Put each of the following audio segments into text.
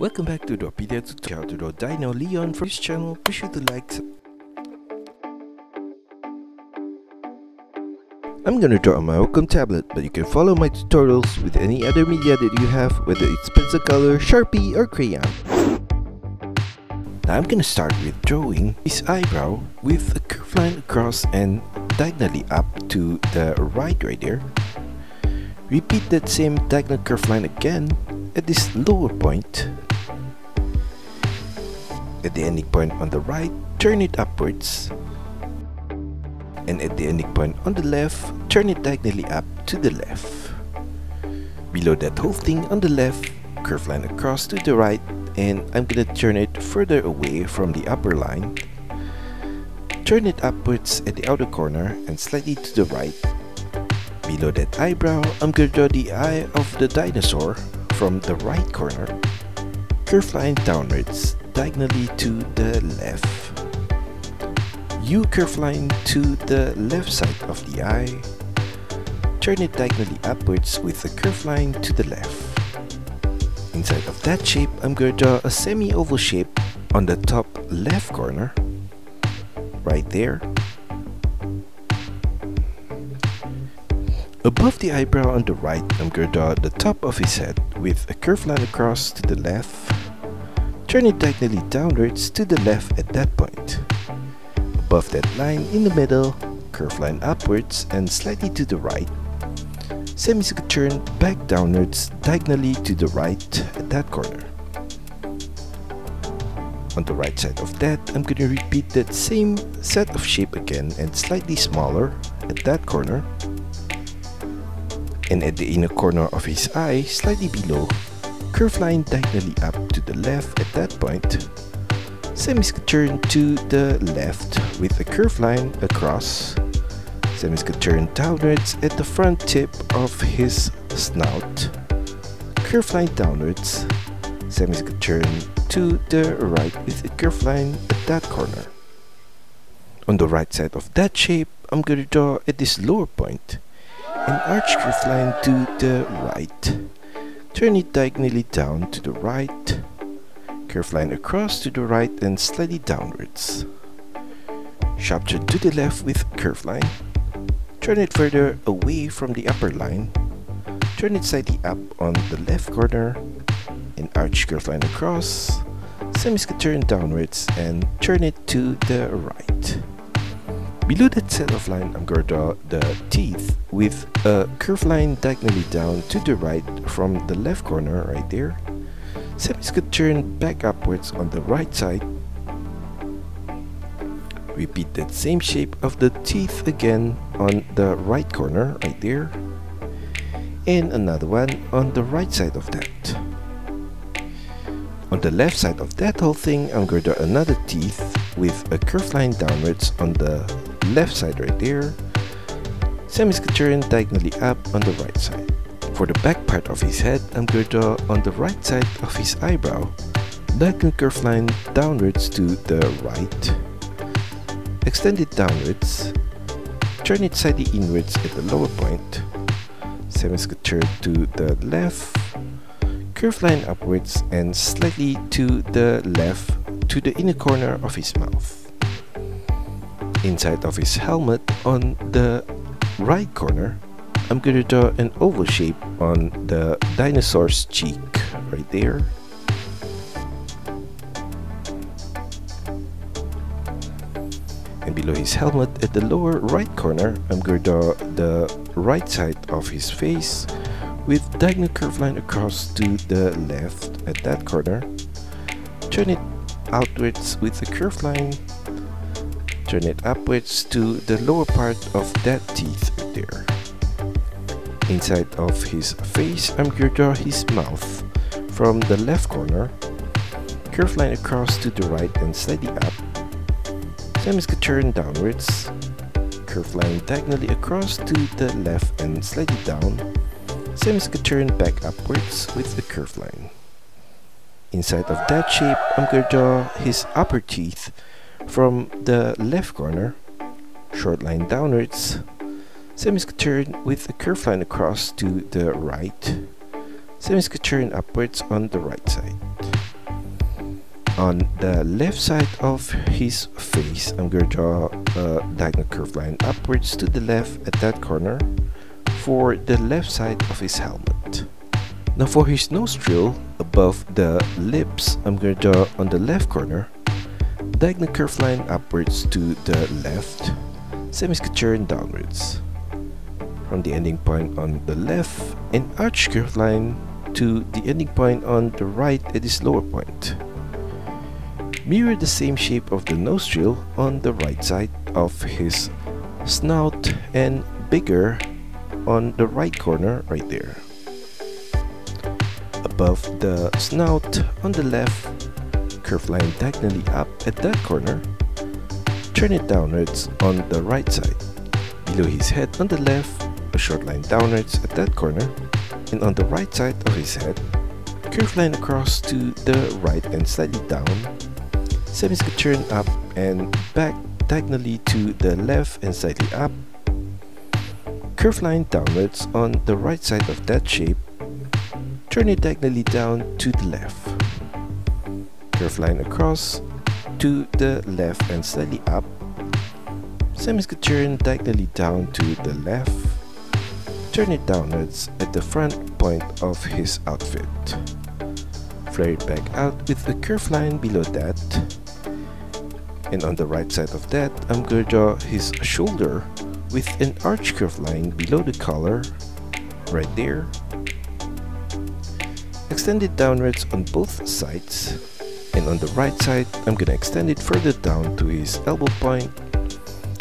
Welcome back to the video tutorial to the Dino Leon for this channel. Be sure to like. I'm gonna draw on my Wacom tablet, but you can follow my tutorials with any other media that you have, whether it's pencil color, sharpie, or crayon. Now I'm gonna start with drawing his eyebrow with a curved line across and diagonally up to the right right there. Repeat that same diagonal curve line again at this lower point. At the ending point on the right, turn it upwards. And at the ending point on the left, turn it diagonally up to the left. Below that whole thing on the left, curved line across to the right, and I'm gonna turn it further away from the upper line. Turn it upwards at the outer corner and slightly to the right. Below that eyebrow, I'm gonna draw the eye of the dinosaur from the right corner. Curve line downwards, diagonally to the left. U curve line to the left side of the eye. Turn it diagonally upwards with a curve line to the left. Inside of that shape, I'm going to draw a semi-oval shape on the top left corner. Right there. Above the eyebrow on the right, I'm going to draw the top of his head with a curved line across to the left. Turn it diagonally downwards to the left at that point. Above that line in the middle, curved line upwards and slightly to the right. Semicircle turn back downwards diagonally to the right at that corner. On the right side of that, I'm going to repeat that same set of shape again and slightly smaller at that corner and at the inner corner of his eye, slightly below, curve line diagonally up to the left at that point, semicircle turn to the left with a curve line across, semicircle turn downwards at the front tip of his snout, curve line downwards, semicircle turn to the right with a curve line at that corner. On the right side of that shape, I'm going to draw at this lower point an arch curve line to the right. Turn it diagonally down to the right. Curve line across to the right and slightly downwards. Sharp turn to the left with curve line. Turn it further away from the upper line. Turn it slightly up on the left corner. An arch curve line across. Semicircle turn downwards and turn it to the right. Below that set of line, I'm going to draw the teeth with a curved line diagonally down to the right from the left corner right there. Semicircle turn back upwards on the right side. Repeat that same shape of the teeth again on the right corner right there. And another one on the right side of that. On the left side of that whole thing, I'm going to draw another teeth with a curved line downwards on the left side right there. Turn diagonally up on the right side. For the back part of his head, I'm going to draw on the right side of his eyebrow. Diagonal curve line downwards to the right. Extend it downwards. Turn it slightly inwards at the lower point. Semicircle turn to the left. Curve line upwards and slightly to the left to the inner corner of his mouth inside of his helmet on the right corner. I'm gonna draw an oval shape on the dinosaur's cheek right there. And below his helmet at the lower right corner I'm gonna draw the right side of his face with diagonal curve line across to the left at that corner. Turn it outwards with the curved line turn it upwards to the lower part of that teeth there. Inside of his face, I'm going to draw his mouth from the left corner, curve line across to the right and slightly up. Same Semicircle turn downwards, curve line diagonally across to the left and slightly down. Same Semicircle turn back upwards with a curve line. Inside of that shape, I'm going to draw his upper teeth from the left corner, short line downwards, semicircle turn with a curved line across to the right, semicircle turn upwards on the right side. On the left side of his face, I'm going to draw a diagonal curve line upwards to the left at that corner for the left side of his helmet. Now for his nostril, above the lips, I'm going to draw on the left corner, diagonal curve line upwards to the left, semi-skitterian downwards. From the ending point on the left, an arch curve line to the ending point on the right at its lower point. Mirror the same shape of the nostril on the right side of his snout and bigger on the right corner right there. Above the snout on the left, curve line diagonally up at that corner. Turn it downwards on the right side. Below his head on the left, a short line downwards at that corner. And on the right side of his head, curve line across to the right and slightly down. Semi-turn up and back diagonally to the left and slightly up curve line downwards on the right side of that shape, turn it diagonally down to the left. Curve line across to the left and slightly up. Semi turn diagonally down to the left. Turn it downwards at the front point of his outfit. Flare it back out with a curve line below that. And on the right side of that, I'm to draw his shoulder with an arch curve line below the collar, right there. Extend it downwards on both sides, and on the right side, I'm gonna extend it further down to his elbow point,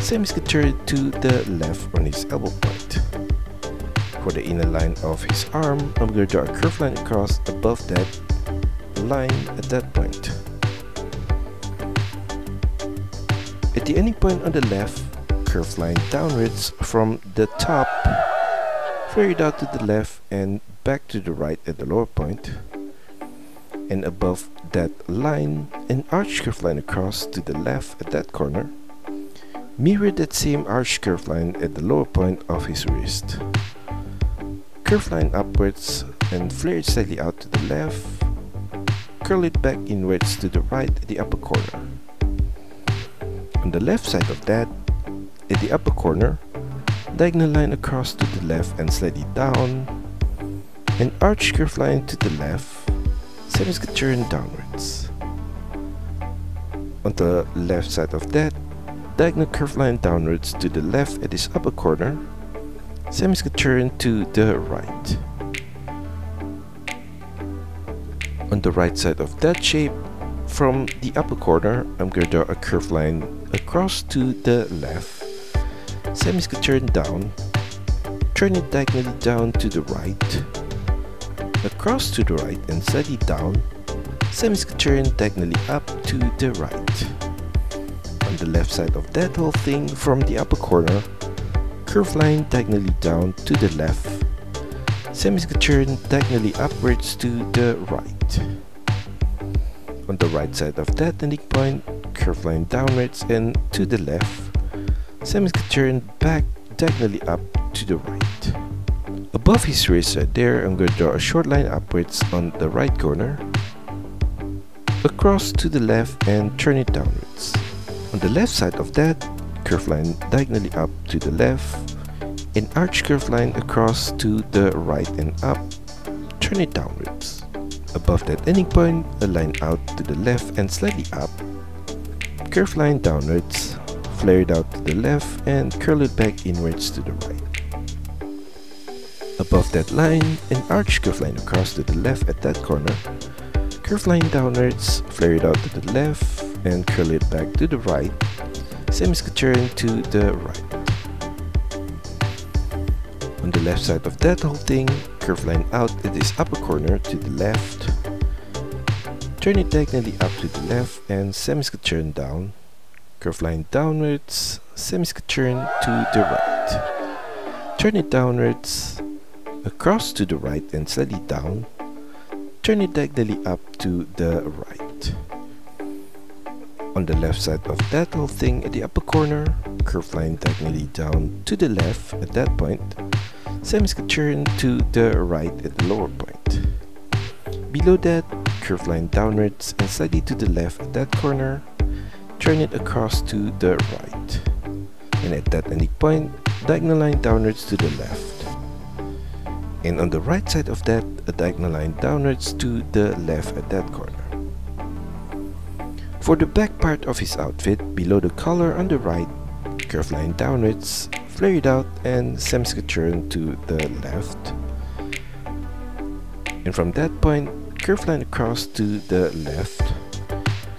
semi-skitter to the left on his elbow point. For the inner line of his arm, I'm gonna draw a curve line across above that line at that point. At the ending point on the left, curve line downwards from the top, it out to the left and back to the right at the lower. And above that line, an arch curve line across to the left at that corner. Mirror that same arch curve line at the lower point of his wrist. Curve line upwards and flare it slightly out to the left. Curl it back inwards to the right at the upper corner. On the left side of that, at the upper corner, diagonal line across to the left and slightly down, an arch curve line to the left, semi-turn On the left side of that, diagonal curve line downwards to the left at its upper corner, semi-turn to the right. On the right side of that shape, from the upper corner, I'm going to draw a curve line across to the left. Turn down, turn it diagonally down to the right, across to the right and slightly down, semi-skirt turn diagonally up to the right. On the left side of that whole thing from the upper corner, curve line diagonally down to the left, semi-skirt turn diagonally upwards to the right. On the right side of that ending point, curve line downwards and to the left, Sam is turned back diagonally up to the right. Above his wrist right there, I'm going to draw a short line upwards on the right corner, across to the left and turn it downwards. On the left side of that, curve line diagonally up to the left, an arch curve line across to the right and up, turn it downwards. Above that ending point, a line out to the left and slightly up, curve line downwards, flare it out to the left and curl it back inwards to the right. Above that line, an arch curve line across to the left at that corner. Curve line downwards, flare it out to the left and curl it back to the right. Same as turn to the right. On the left side of that whole thing, curve line out at this upper corner to the left. Turn it diagonally up to the left and semi-turn down curve line downwards, semi-turn to the right. Turn it downwards, across to the right and slightly down. Turn it diagonally up to the right. On the left side of that whole thing at the upper corner, curve line diagonally down to the left at that point. Same Semi-turn to the right at the lower point. Below that, curve line downwards and slightly to the left at that corner. Turn it across to the right. And at that ending point, diagonal line downwards to the left. And on the right side of that, a diagonal line downwards to the left at that corner. For the back part of his outfit, below the collar on the right, curved line downwards, flare it out and semicircular to the left. And from that point, curved line across to the left.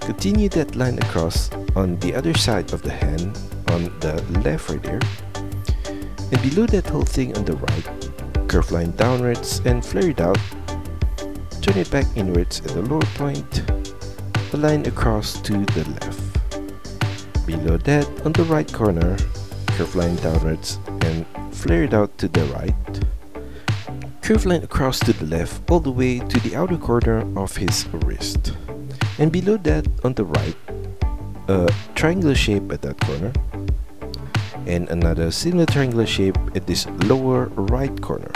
Continue that line across on the other side of the hand on the left right there. And below that whole thing on the right, curved line downwards and flare it out. Turn it back inwards at the lower point. the line across to the left. Below that, on the right corner, curved line downwards and flare it out to the right. Curved line across to the left all the way to the outer corner of his wrist. And below that, on the right, a triangular shape at that corner and another similar triangular shape at this lower right corner.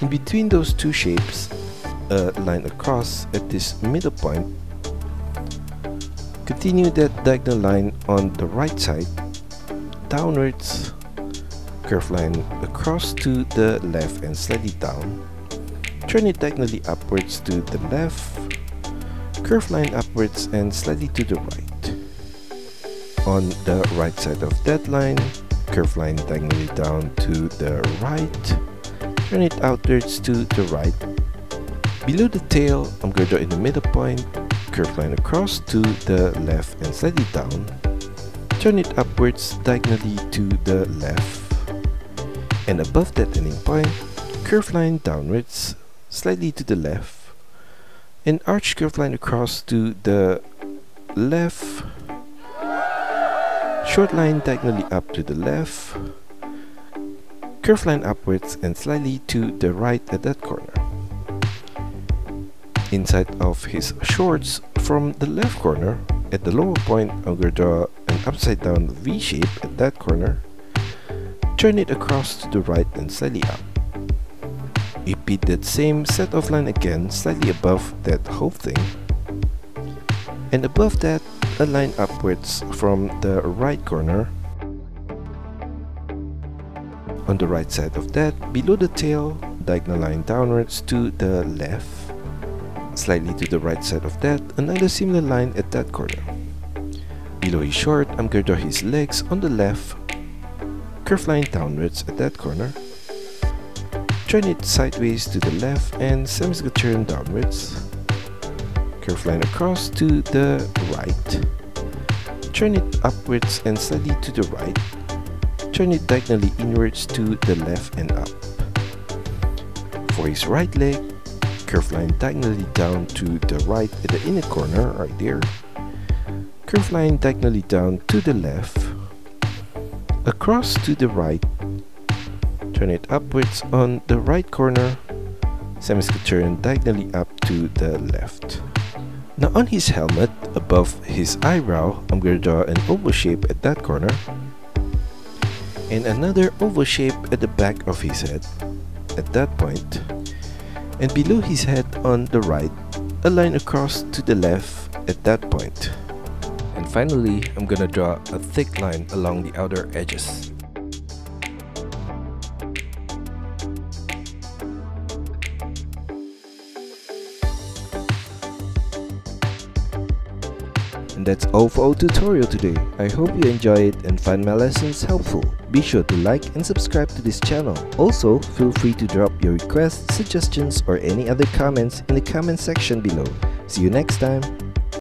In between those two shapes, a line across at this middle point. Continue that diagonal line on the right side, downwards, curve line across to the left and slightly down. Turn it diagonally upwards to the left, curve line upwards and slightly to the right on the right side of that line curve line diagonally down to the right. Turn it outwards to the right. Below the tail I'm going to draw in the middle point curve line across to the left and slightly down. Turn it upwards diagonally to the left. And above that ending point curve line downwards slightly to the left. And arch curve line across to the left Short line diagonally up to the left, curve line upwards and slightly to the right at that corner. Inside of his shorts from the left corner, at the lower point I'm going to draw an upside down V shape at that corner. Turn it across to the right and slightly up. Repeat that same set of line again slightly above that whole thing. And above that, a line upwards from the right corner. On the right side of that, below the tail, diagonal line downwards to the left. Slightly to the right side of that, another similar line at that corner. Below his short, I'm going to draw his legs on the left, curve line downwards at that corner. Turn it sideways to the left and semicircular turn downwards curve line across to the right. Turn it upwards and slightly to the right. Turn it diagonally inwards to the left and up. For his right leg, curve line diagonally down to the right at the inner corner, right there. Curve line diagonally down to the left. Across to the right. Turn it upwards on the right corner. Semicircular turn diagonally up to the left. Now on his helmet, above his eyebrow, I'm going to draw an oval shape at that corner and another oval shape at the back of his head at that point and below his head on the right, a line across to the left at that point. And finally, I'm gonna draw a thick line along the outer edges. And that's all for our tutorial today. I hope you enjoy it and find my lessons helpful. Be sure to like and subscribe to this channel. Also, feel free to drop your requests, suggestions or any other comments in the comment section below. See you next time!